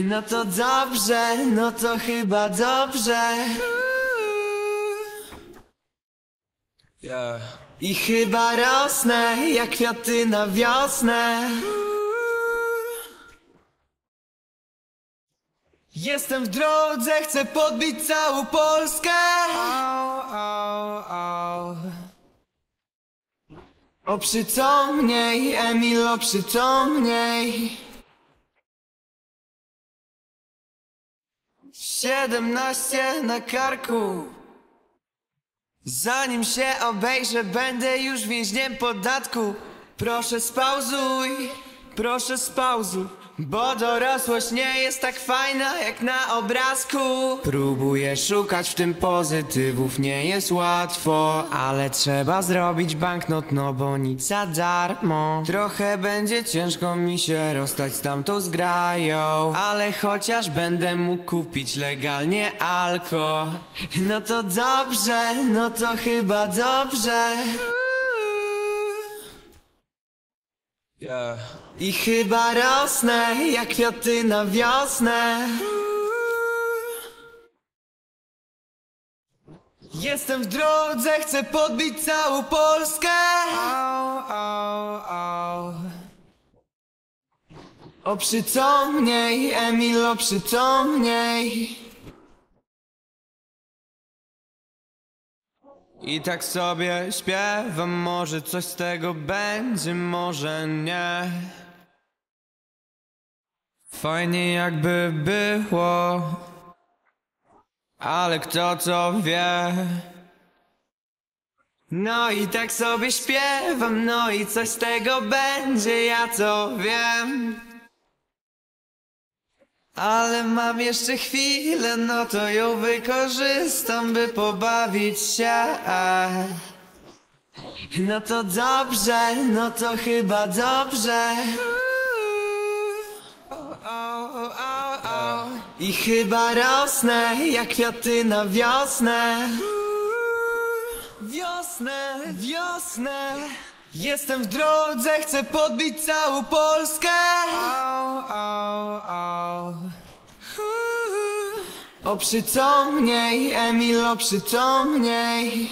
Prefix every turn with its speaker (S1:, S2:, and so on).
S1: No to dobrze, no to chyba dobrze.
S2: Yeah.
S1: I chyba rosnę jak kwiaty na wiosnę. Jestem w drodze, chcę podbić całą Polskę.
S2: Au, au, au.
S1: Oprzytomniej, Emil, oprzytomniej. Siedemnaście na karku. Zanim się obejrzę, będę już więźniem podatku. Proszę spauzuj, proszę spauzuj. Bo dorosłość nie jest tak fajna jak na obrazku. Próbuję szukać w tym pozytywów, nie jest łatwo. Ale trzeba zrobić banknot, no bo nic za darmo. Trochę będzie ciężko mi się rozstać z tamtą zgrają. Ale chociaż będę mógł kupić legalnie alko. No to dobrze, no to chyba dobrze.
S2: Yeah.
S1: I chyba rosnę jak kwiaty na wiosnę. Jestem w drodze, chcę podbić całą Polskę.
S2: Au, au, au.
S1: Oprzytomniej, Emil, oprzytomniej. I tak sobie śpiewam, może coś z tego będzie, może nie. Fajnie jakby było, ale kto to wie? No i tak sobie śpiewam, no i coś z tego będzie, ja to wiem. Ale mam jeszcze chwilę, no to ją wykorzystam, by pobawić się. No to dobrze, no to chyba dobrze. I chyba rosnę jak kwiaty na wiosnę. Wiosnę, wiosnę. Jestem w drodze, chcę podbić całą Polskę. Oprzytomniej, Emil, oprzytomniej.